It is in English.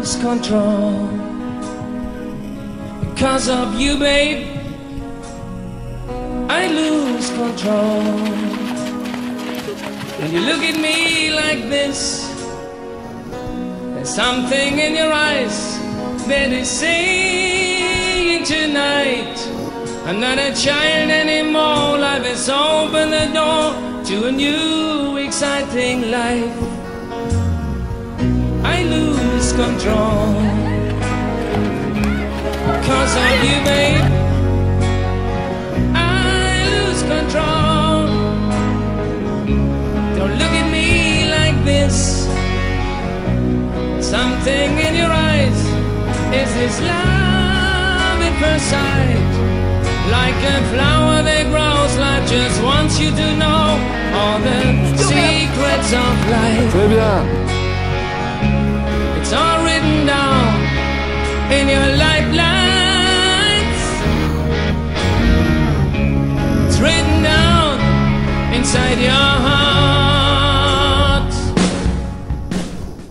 lose control because of you, babe. I lose control. When you look at me like this, there's something in your eyes that is saying tonight. I'm not a child anymore. Life has opened the door to a new, exciting life. I lose control because of you, babe. I lose control. Don't look at me like this. Something in your eyes is this love at first sight. Like a flower that grows, life just wants you to know all the secrets of life. Très bien. In your lifelines. It's written down inside your